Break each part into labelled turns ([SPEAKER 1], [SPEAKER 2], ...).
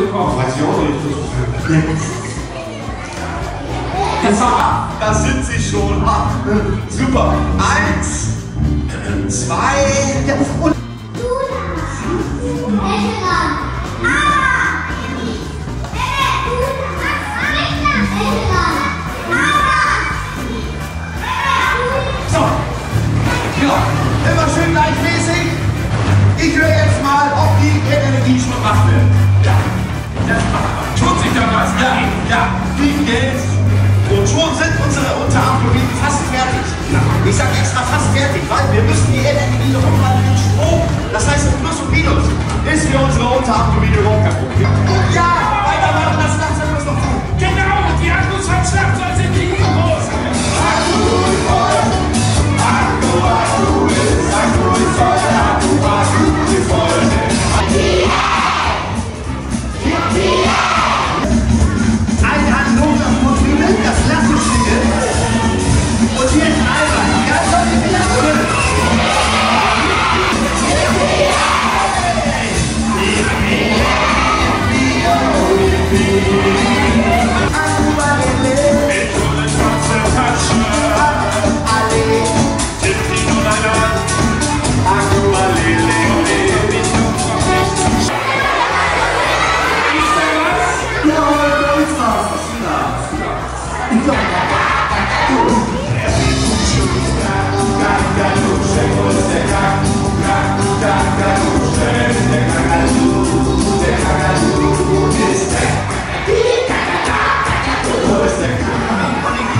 [SPEAKER 1] bekommen. Weiß ich auch nicht. Operationen. Da sind sie schon. Super. Eins, zwei und... Ich sage extra fast fertig, weil wir müssen die Energie umwandeln in Strom. Das heißt, Plus und Minus ist für unsere Unterarmflugite überhaupt kein. Ja,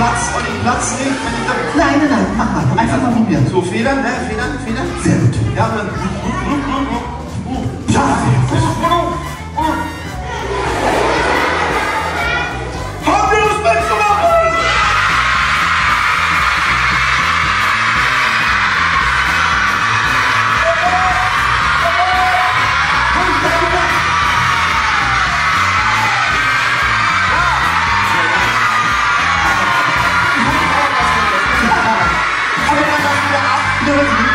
[SPEAKER 1] Und den Platz, und den Platz nicht.
[SPEAKER 2] Nein, nein, nein, mach mal. Einfach mal probieren.
[SPEAKER 1] So, Federn, ne? Federn, Federn.
[SPEAKER 2] Sehr gut.
[SPEAKER 1] Ja, dann.
[SPEAKER 2] 감사합니다.